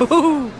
Ooh.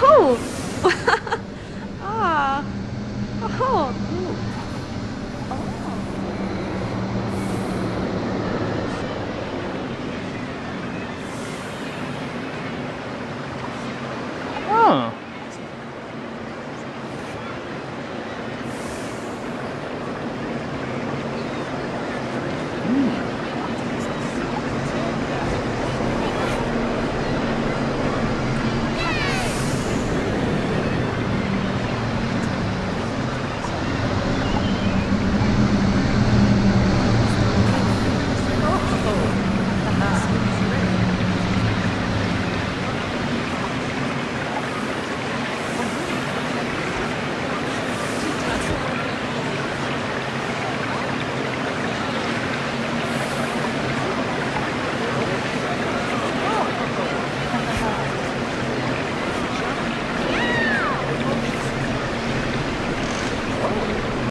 Oh! ah! Oh!